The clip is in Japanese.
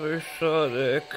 Wysiadek.